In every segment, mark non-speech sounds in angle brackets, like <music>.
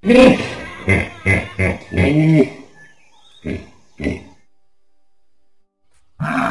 <laughs> Ah!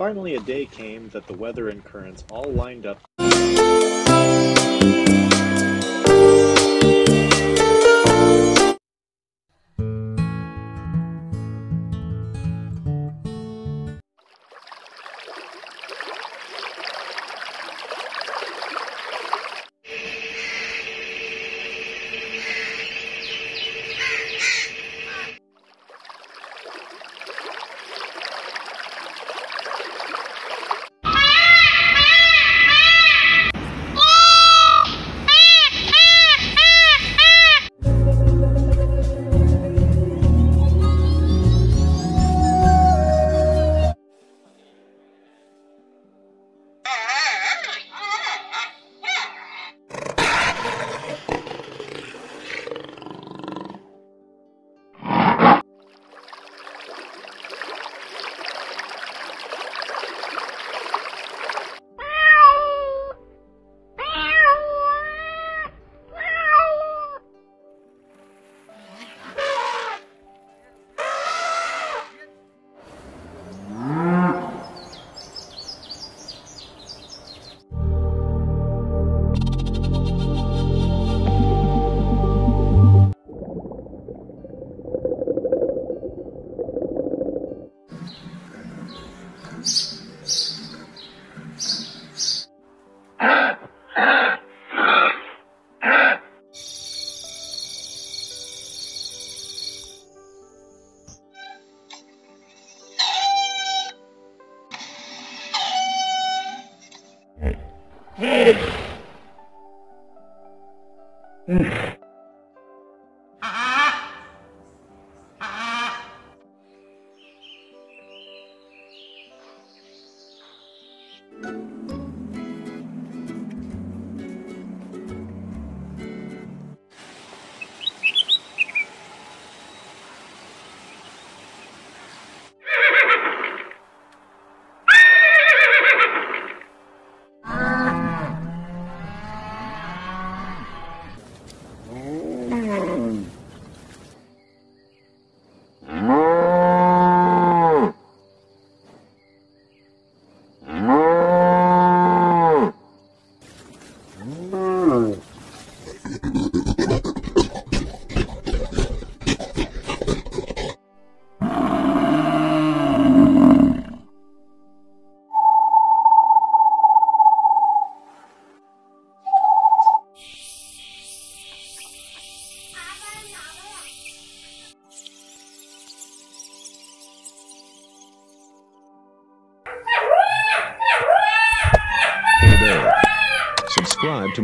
Finally, a day came that the weather and currents all lined up.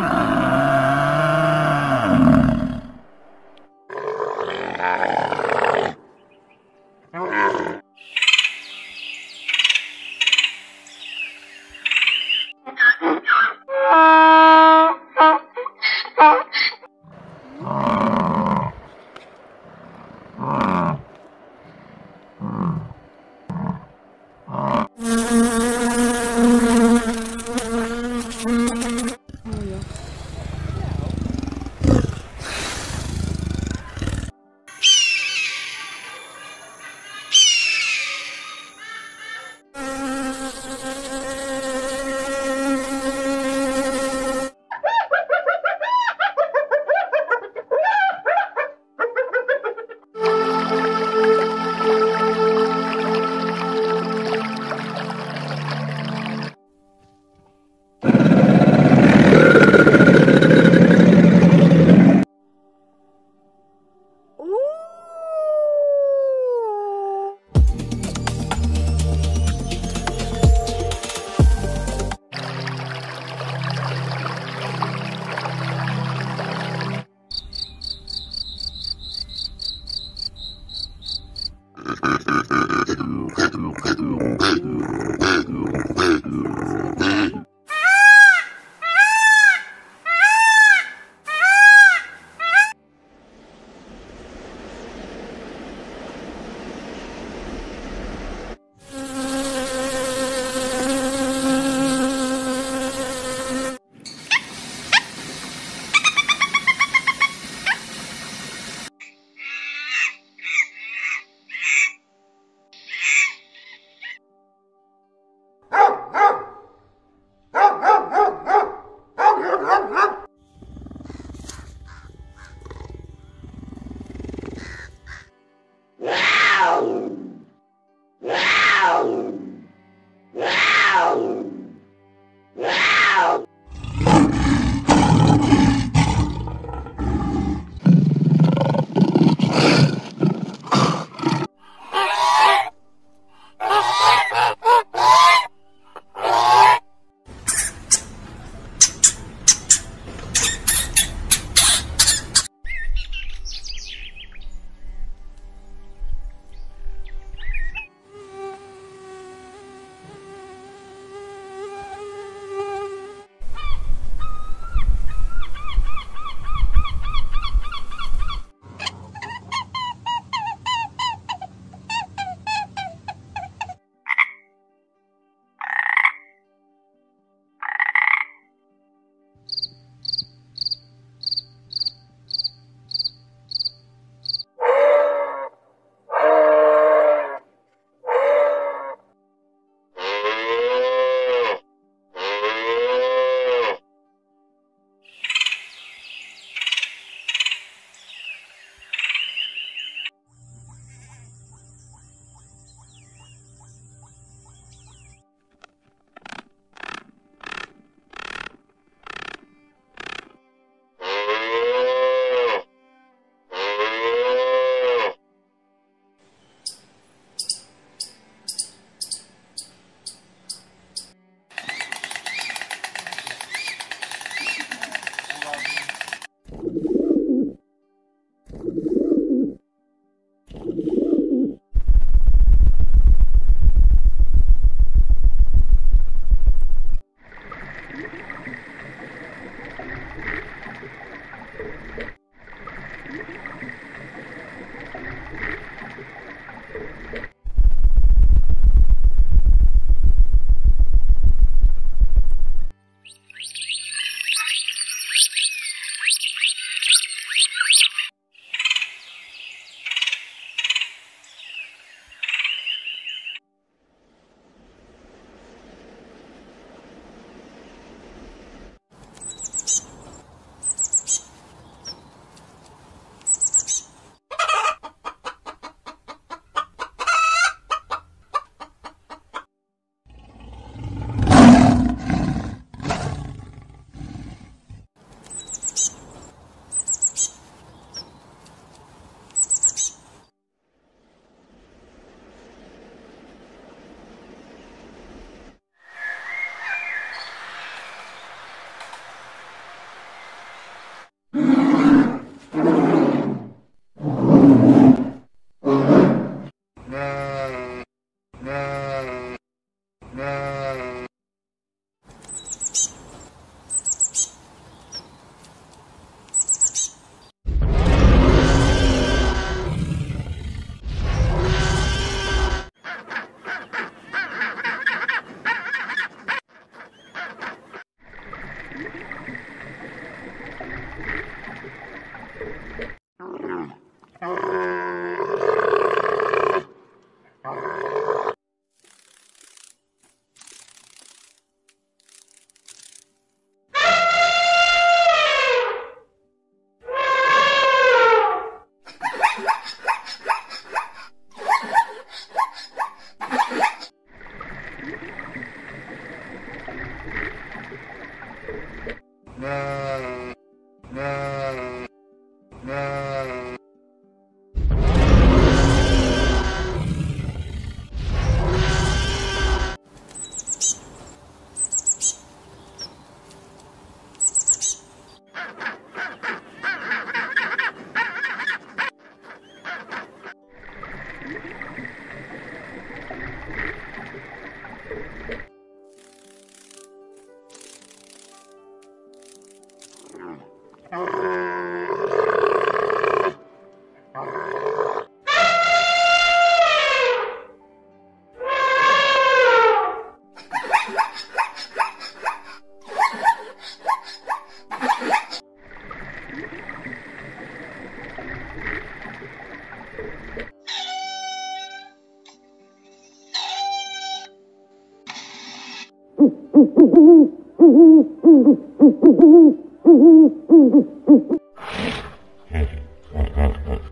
Ah!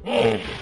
Mm-hmm.